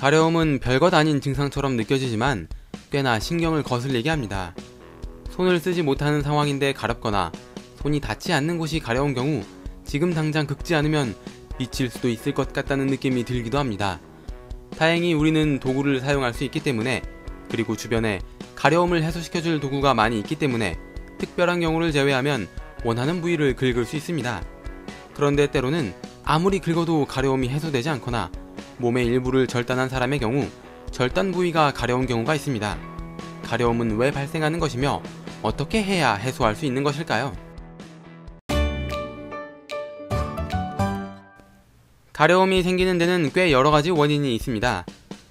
가려움은 별것 아닌 증상처럼 느껴지지만 꽤나 신경을 거슬리게 합니다. 손을 쓰지 못하는 상황인데 가렵거나 손이 닿지 않는 곳이 가려운 경우 지금 당장 긁지 않으면 미칠 수도 있을 것 같다는 느낌이 들기도 합니다. 다행히 우리는 도구를 사용할 수 있기 때문에 그리고 주변에 가려움을 해소시켜줄 도구가 많이 있기 때문에 특별한 경우를 제외하면 원하는 부위를 긁을 수 있습니다. 그런데 때로는 아무리 긁어도 가려움이 해소되지 않거나 몸의 일부를 절단한 사람의 경우 절단 부위가 가려운 경우가 있습니다. 가려움은 왜 발생하는 것이며 어떻게 해야 해소할 수 있는 것일까요? 가려움이 생기는 데는 꽤 여러 가지 원인이 있습니다.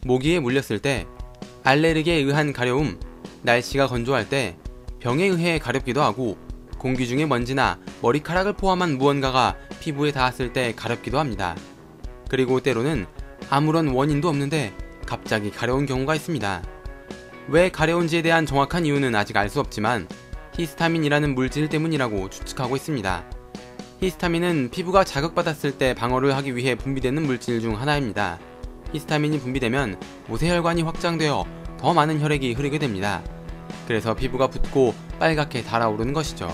모기에 물렸을 때, 알레르기에 의한 가려움, 날씨가 건조할 때, 병에 의해 가렵기도 하고, 공기 중의 먼지나 머리카락을 포함한 무언가가 피부에 닿았을 때 가렵기도 합니다. 그리고 때로는 아무런 원인도 없는데 갑자기 가려운 경우가 있습니다. 왜 가려운지에 대한 정확한 이유는 아직 알 수 없지만 히스타민이라는 물질 때문이라고 추측하고 있습니다. 히스타민은 피부가 자극받았을 때 방어를 하기 위해 분비되는 물질 중 하나입니다. 히스타민이 분비되면 모세혈관이 확장되어 더 많은 혈액이 흐르게 됩니다. 그래서 피부가 붓고 빨갛게 달아오르는 것이죠.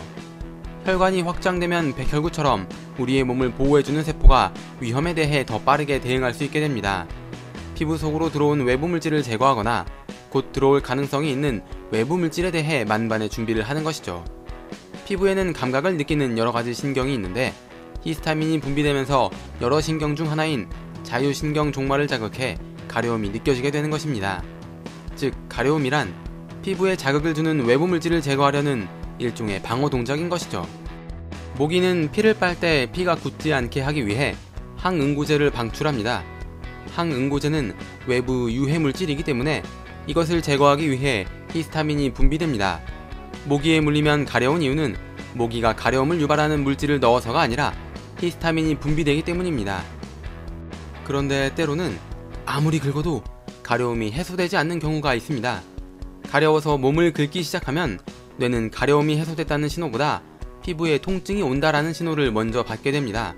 혈관이 확장되면 백혈구처럼 우리의 몸을 보호해주는 세포가 위험에 대해 더 빠르게 대응할 수 있게 됩니다. 피부 속으로 들어온 외부 물질을 제거하거나 곧 들어올 가능성이 있는 외부 물질에 대해 만반의 준비를 하는 것이죠. 피부에는 감각을 느끼는 여러 가지 신경이 있는데 히스타민이 분비되면서 여러 신경 중 하나인 자유신경 종말을 자극해 가려움이 느껴지게 되는 것입니다. 즉, 가려움이란 피부에 자극을 주는 외부 물질을 제거하려는 일종의 방어 동작인 것이죠. 모기는 피를 빨 때 피가 굳지 않게 하기 위해 항응고제를 방출합니다. 항응고제는 외부 유해 물질이기 때문에 이것을 제거하기 위해 히스타민이 분비됩니다. 모기에 물리면 가려운 이유는 모기가 가려움을 유발하는 물질을 넣어서가 아니라 히스타민이 분비되기 때문입니다. 그런데 때로는 아무리 긁어도 가려움이 해소되지 않는 경우가 있습니다. 가려워서 몸을 긁기 시작하면 뇌는 가려움이 해소됐다는 신호보다 피부에 통증이 온다라는 신호를 먼저 받게 됩니다.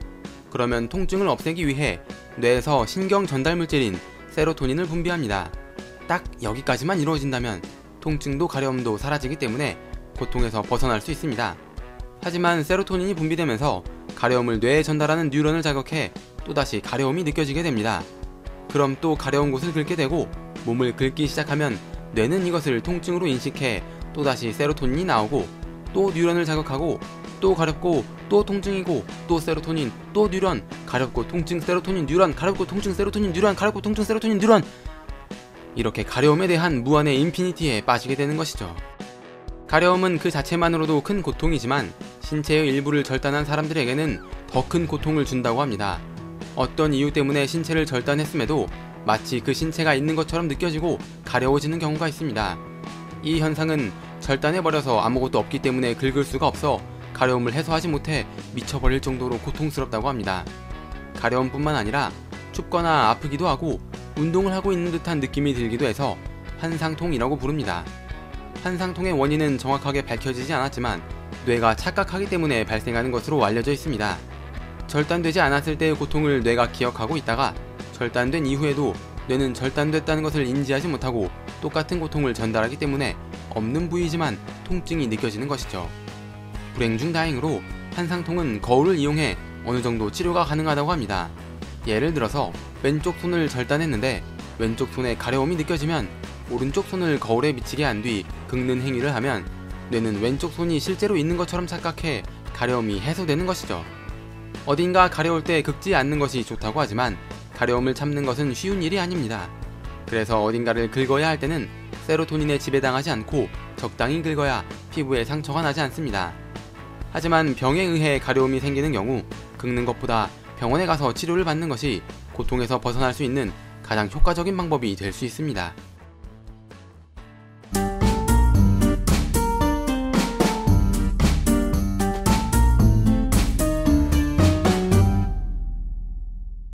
그러면 통증을 없애기 위해 뇌에서 신경 전달 물질인 세로토닌을 분비합니다. 딱 여기까지만 이루어진다면 통증도 가려움도 사라지기 때문에 고통에서 벗어날 수 있습니다. 하지만 세로토닌이 분비되면서 가려움을 뇌에 전달하는 뉴런을 자극해 또다시 가려움이 느껴지게 됩니다. 그럼 또 가려운 곳을 긁게 되고 몸을 긁기 시작하면 뇌는 이것을 통증으로 인식해 또다시 세로토닌이 나오고 또 뉴런을 자극하고 또 가렵고 또 통증이고 또 세로토닌 또 뉴런 가렵고 통증 세로토닌 뉴런 가렵고 통증 세로토닌 뉴런 가렵고 통증 세로토닌 뉴런 이렇게 가려움에 대한 무한의 인피니티에 빠지게 되는 것이죠. 가려움은 그 자체만으로도 큰 고통이지만 신체의 일부를 절단한 사람들에게는 더 큰 고통을 준다고 합니다. 어떤 이유 때문에 신체를 절단했음에도 마치 그 신체가 있는 것처럼 느껴지고 가려워지는 경우가 있습니다. 이 현상은 절단해버려서 아무것도 없기 때문에 긁을 수가 없어 가려움을 해소하지 못해 미쳐버릴 정도로 고통스럽다고 합니다. 가려움뿐만 아니라 춥거나 아프기도 하고 운동을 하고 있는 듯한 느낌이 들기도 해서 환상통이라고 부릅니다. 환상통의 원인은 정확하게 밝혀지지 않았지만 뇌가 착각하기 때문에 발생하는 것으로 알려져 있습니다. 절단되지 않았을 때의 고통을 뇌가 기억하고 있다가 절단된 이후에도 뇌는 절단됐다는 것을 인지하지 못하고 똑같은 고통을 전달하기 때문에 없는 부위지만 통증이 느껴지는 것이죠. 불행 중 다행으로 한상통은 거울을 이용해 어느 정도 치료가 가능하다고 합니다. 예를 들어서 왼쪽 손을 절단했는데 왼쪽 손에 가려움이 느껴지면 오른쪽 손을 거울에 비치게 한 뒤 긁는 행위를 하면 뇌는 왼쪽 손이 실제로 있는 것처럼 착각해 가려움이 해소되는 것이죠. 어딘가 가려울 때 긁지 않는 것이 좋다고 하지만 가려움을 참는 것은 쉬운 일이 아닙니다. 그래서 어딘가를 긁어야 할 때는 세로토닌에 지배당하지 않고 적당히 긁어야 피부에 상처가 나지 않습니다. 하지만 병에 의해 가려움이 생기는 경우 긁는 것보다 병원에 가서 치료를 받는 것이 고통에서 벗어날 수 있는 가장 효과적인 방법이 될 수 있습니다.